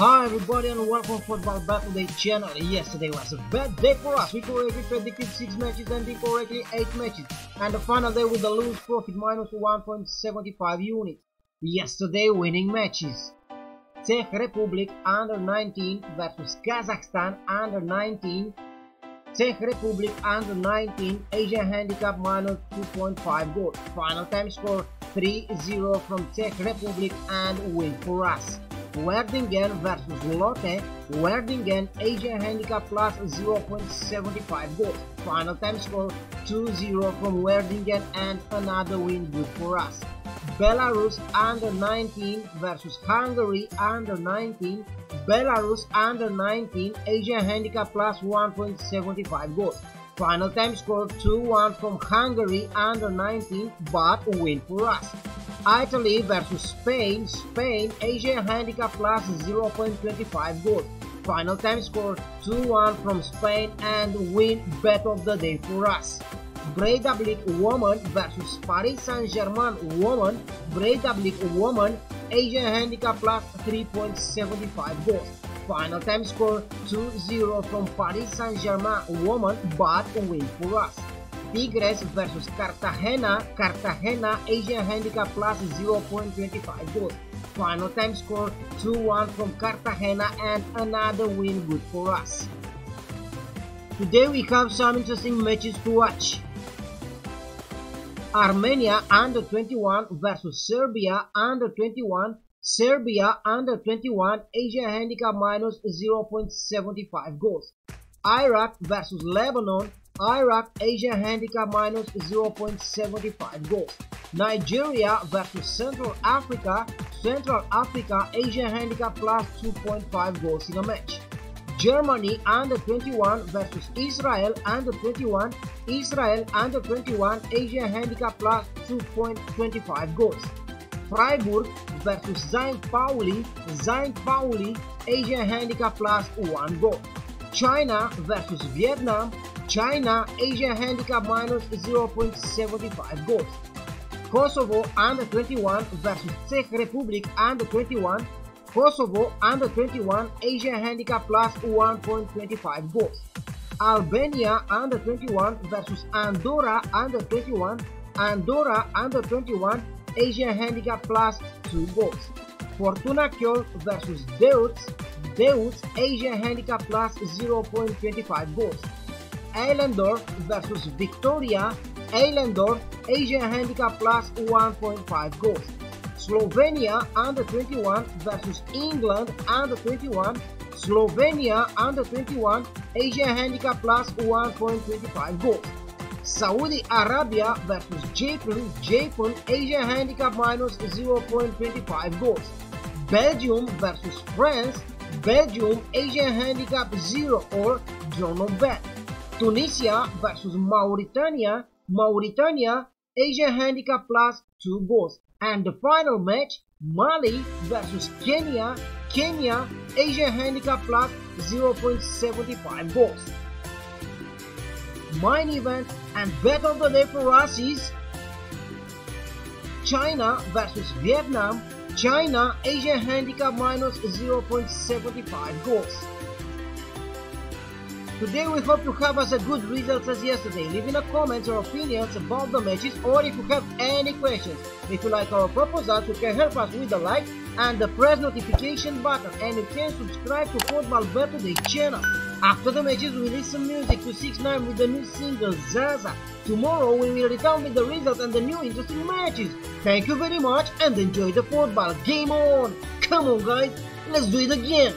Hi everybody and welcome to Football Bet Today channel. Yesterday was a bad day for us. We correctly predicted 6 matches and incorrectly 8 matches. And the final day with a lose profit minus 1.75 units. Yesterday winning matches. Czech Republic under 19 versus Kazakhstan under 19. Czech Republic under 19 Asian handicap minus 2.5 goals. Final time score 3-0 from Czech Republic and win for us. Werdingen versus Lotte, Werdingen Asian Handicap plus 0.75 goals. Final time score 2-0 from Werdingen and another win good for us. Belarus under 19 versus Hungary under 19. Belarus under 19 Asian Handicap plus 1.75 goals. Final time score 2-1 from Hungary under 19 but win for us. Italy versus Spain, Spain, Asia handicap plus 0.25 goals. Final time score 2-1 from Spain and win bet of the day for us. Breidablik woman versus Paris Saint-Germain woman, Breidablik woman, Asia handicap plus 3.75 goals. Final time score 2-0 from Paris Saint-Germain woman but win for us. Tigres versus Cartagena, Cartagena Asian Handicap plus 0.25 goals. Final time score 2-1 from Cartagena and another win good for us. Today we have some interesting matches to watch. Armenia under 21 versus Serbia under 21 Serbia under 21 Asia handicap minus 0.75 goals. Iraq versus Lebanon Iraq Asia handicap minus 0.75 goals. Nigeria versus Central Africa, Central Africa Asia handicap plus 2.5 goals in a match. Germany under 21 versus Israel under 21, Israel under 21 Asia handicap plus 2.25 goals. Freiburg versus St. Pauli, St. Pauli Asia handicap plus 1 goal. China versus Vietnam, China Asia handicap minus 0.75 goals. Kosovo under 21 versus Czech Republic under 21. Kosovo under 21 Asia handicap plus 1.25 goals. Albania under 21 versus Andorra under 21. Andorra under 21 Asia handicap plus 2 goals. Fortuna Köln versus Deutz Deutz Asia handicap plus 0.25 goals. Eilendorf versus Victoria, Eilendorf Asian handicap plus 1.5 goals. Slovenia under 21 versus England under 21. Slovenia under 21 Asian handicap plus 1.25 goals. Saudi Arabia versus Japan, Japan Asian handicap minus 0.25 goals. Belgium versus France, Belgium Asian handicap 0 or draw no bet. Tunisia versus Mauritania, Mauritania, Asia handicap plus 2 goals. And the final match, Mali versus Kenya, Kenya, Asia handicap plus 0.75 goals. Main event and bet of the day for us is China versus Vietnam, China, Asia handicap minus 0.75 goals. Today we hope you have as a good results as yesterday. Leave in a comments or opinions about the matches or if you have any questions. If you like our proposals, you can help us with a like and the press notification button and you can subscribe to Football Bet Today channel. After the matches we listen music to 6 9 with the new single Zaza. Tomorrow we will return with the results and the new interesting matches. Thank you very much and enjoy the football. Game on! Come on guys, let's do it again!